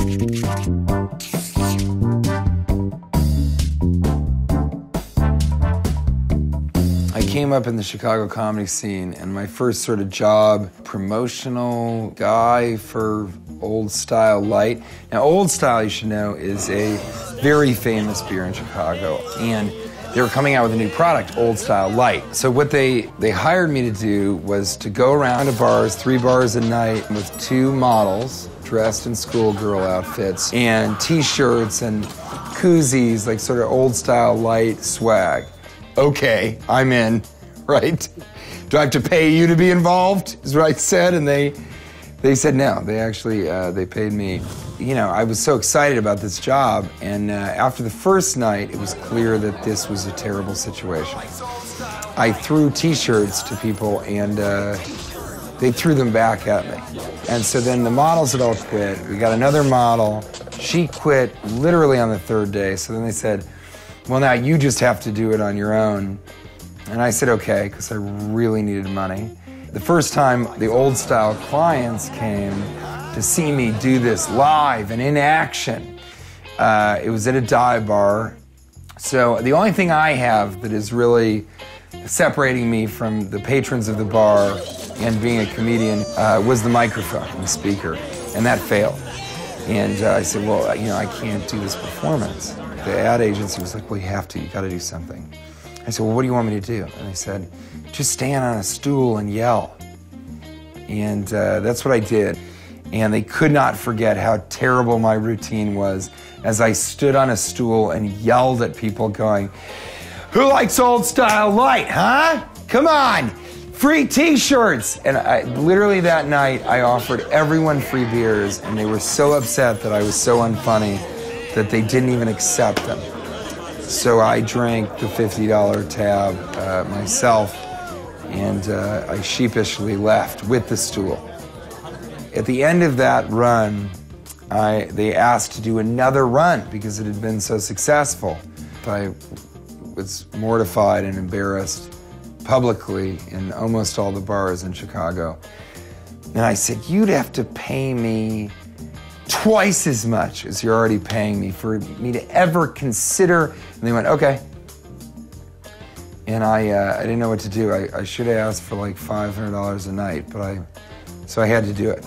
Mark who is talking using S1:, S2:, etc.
S1: I came up in the Chicago comedy scene, and my first sort of job, promotional guy for Old Style Light. Now, Old Style, you should know, is a very famous beer in Chicago, and they were coming out with a new product, Old Style Light. So what they they hired me to do was to go around to bars, three bars a night, with two models dressed in schoolgirl outfits and T-shirts and koozies, like sort of Old Style Light swag okay, I'm in, right? Do I have to pay you to be involved? Is what I said, and they they said no. They actually uh, they paid me. You know, I was so excited about this job, and uh, after the first night, it was clear that this was a terrible situation. I threw T-shirts to people, and uh, they threw them back at me. And so then the models had all quit. We got another model. She quit literally on the third day. So then they said well, now you just have to do it on your own. And I said, okay, because I really needed money. The first time the old style clients came to see me do this live and in action, uh, it was at a dive bar. So the only thing I have that is really separating me from the patrons of the bar and being a comedian uh, was the microphone and the speaker, and that failed. And uh, I said, well, you know, I can't do this performance the ad agency was like, well, you have to, you got to do something. I said, well, what do you want me to do? And they said, just stand on a stool and yell. And uh, that's what I did. And they could not forget how terrible my routine was as I stood on a stool and yelled at people, going, Who likes old style light, huh? Come on, free t shirts. And I, literally that night, I offered everyone free beers, and they were so upset that I was so unfunny that they didn't even accept them. So I drank the $50 tab uh, myself and uh, I sheepishly left with the stool. At the end of that run, I, they asked to do another run because it had been so successful. I was mortified and embarrassed publicly in almost all the bars in Chicago. And I said, You'd have to pay me twice as much as you're already paying me for me to ever consider. And they went, okay. And I, uh, I didn't know what to do. I, I should have asked for like $500 a night, but I, so I had to do it.